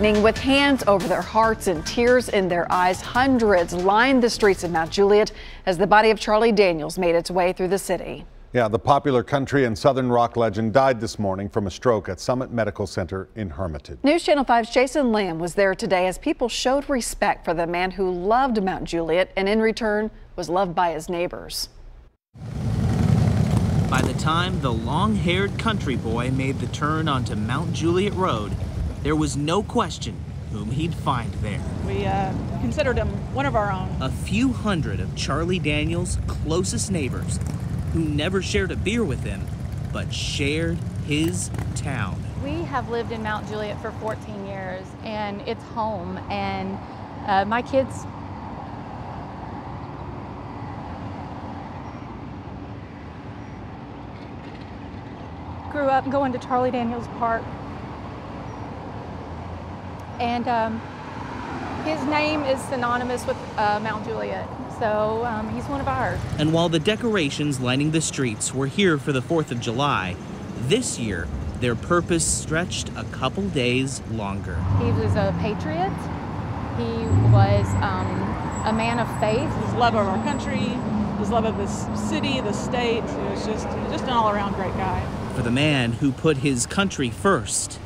evening with hands over their hearts and tears in their eyes. Hundreds lined the streets of Mount Juliet as the body of Charlie Daniels made its way through the city. Yeah, the popular country and southern rock legend died this morning from a stroke at Summit Medical Center in Hermitage. News Channel 5's Jason Lamb was there today as people showed respect for the man who loved Mount Juliet and in return was loved by his neighbors. By the time the long-haired country boy made the turn onto Mount Juliet Road, there was no question whom he'd find there. We uh, considered him one of our own. A few hundred of Charlie Daniels' closest neighbors who never shared a beer with him, but shared his town. We have lived in Mount Juliet for 14 years, and it's home, and uh, my kids grew up going to Charlie Daniels Park. And um, his name is synonymous with uh, Mount Juliet, so um, he's one of ours. And while the decorations lining the streets were here for the 4th of July, this year their purpose stretched a couple days longer. He was a patriot. He was um, a man of faith. His love of our country, his love of this city, the state. He was just, he was just an all-around great guy for the man who put his country first.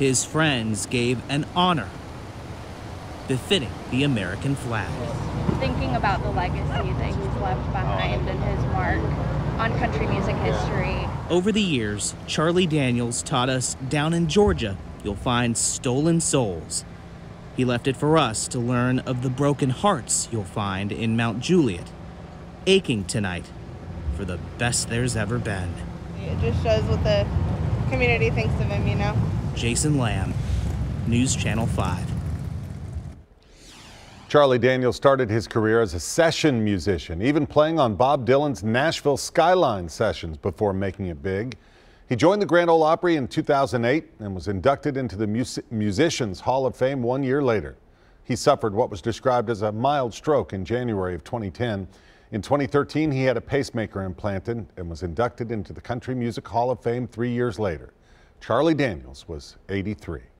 His friends gave an honor befitting the American flag. Thinking about the legacy that he's left behind and his mark on country music history. Over the years, Charlie Daniels taught us down in Georgia, you'll find stolen souls. He left it for us to learn of the broken hearts you'll find in Mount Juliet, aching tonight for the best there's ever been. It just shows what the community thinks of him, you know? Jason Lamb, News Channel 5. Charlie Daniels started his career as a session musician, even playing on Bob Dylan's Nashville Skyline sessions before making it big. He joined the Grand Ole Opry in 2008 and was inducted into the Mus Musicians Hall of Fame one year later. He suffered what was described as a mild stroke in January of 2010. In 2013, he had a pacemaker implanted and was inducted into the Country Music Hall of Fame three years later. Charlie Daniels was 83.